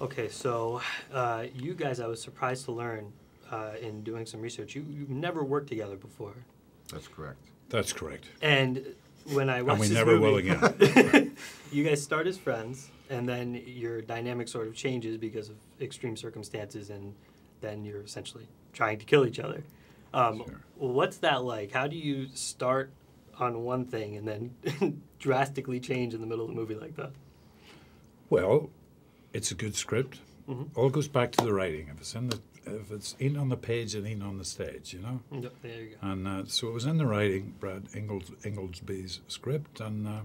okay, so uh, you guys, I was surprised to learn uh, in doing some research, you, you've never worked together before. That's correct. That's correct. And when I watched And we this never movie, will again. you guys start as friends, and then your dynamic sort of changes because of extreme circumstances, and then you're essentially trying to kill each other. Um, Sure. What's that like? How do you start on one thing and then drastically change in the middle of the movie like that? Well, it's a good script. Mhm. All goes back to the writing. If it's in the if it's in on the page and in on the stage, you know. Yep, there you go. And uh, so it was in the writing, Brad Ingles, Ingelsby's script, and uh,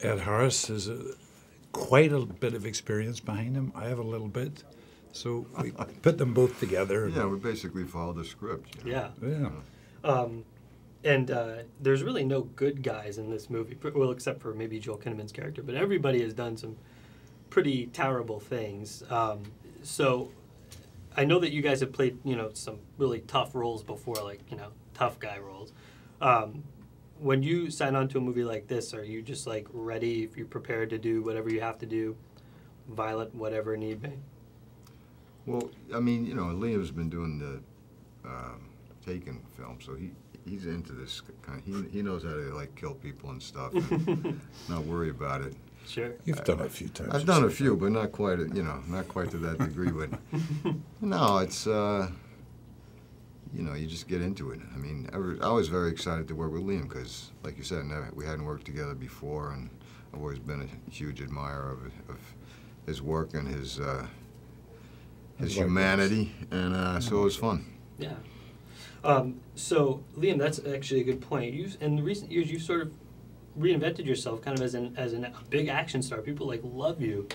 Ed Harris has a, quite a bit of experience behind him. I have a little bit, so we put them both together. Yeah, we basically followed the script. you know. Yeah. yeah. Um, and uh, there's really no good guys in this movie, well, except for maybe Joel Kinnaman's character. But everybody has done some pretty terrible things. Um, so I know that you guys have played, you know, some really tough roles before, like you know, tough guy roles. Um, when you sign on to a movie like this, are you just like ready? If you're prepared to do whatever you have to do, violent whatever need be. Well, I mean, you know, Liam's been doing the um, Taken film, so he he's into this kind. Of, he he knows how to like kill people and stuff. And not worry about it. Sure. You've done it a few times. I've done a few, but not quite. You know, not quite to that degree. But no, it's uh, you know, you just get into it. I mean, I was, I was very excited to work with Liam because, like you said, never, we hadn't worked together before, and I've always been a huge admirer of, of his work and his uh, his humanity, and uh, so it was fun. Yeah. Um, so, Liam, that's actually a good point. You in the recent years, you've sort of reinvented yourself, kind of as an as an, a big action star. People like love you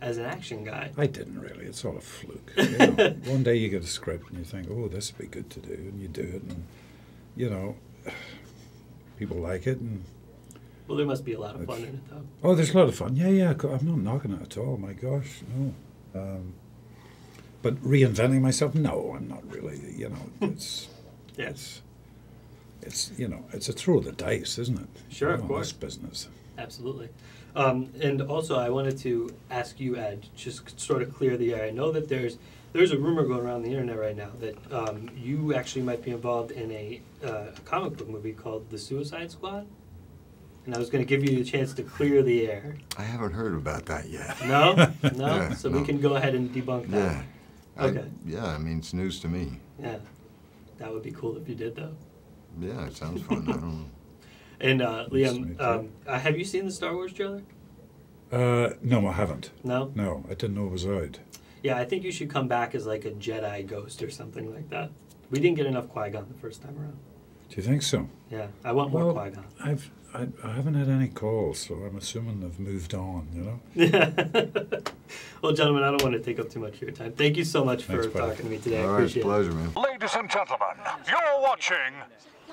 as an action guy. I didn't really. It's all a fluke. You know, one day you get a script and you think, "Oh, this would be good to do," and you do it, and you know, people like it, and Well, there must be a lot of fun in it, though. oh, there's a lot of fun. Yeah, yeah. I'm not knocking it at all. My gosh, no. Um, but reinventing myself, no, I'm not really. You know, it's Yeah. it's it's you know, it's a throw of the dice, isn't it? Sure, You of course. This business. Absolutely. Um, and also, I wanted to ask you, Ed, just sort of clear the air. I know that there's there's a rumor going around the internet right now that um, you actually might be involved in a, uh, a comic book movie called The Suicide Squad. And I was going to give you the chance to clear the air. I haven't heard about that yet. No, no. Yeah, so we can go ahead and debunk that. Yeah. I- Okay. yeah, I mean, it's news to me. Yeah, that would be cool if you did, though. Yeah, it sounds fun. I don't know. And uh, Nice to meet Liam, um, uh, have you seen the Star Wars trailer? Uh, no, I haven't. No. No, I didn't know it was out. Yeah, I think you should come back as like a Jedi ghost or something like that. We didn't get enough Qui Gon the first time around. Do you think so? Yeah, I want more Well, Qui Gon. I've I, I haven't had any calls, so I'm assuming they've moved on. You know. well, gentlemen, I don't want to take up too much of your time. Thank you so much for buddy. talking to me today. I All right, it's a appreciate it. pleasure, man. Ladies and gentlemen, you're watching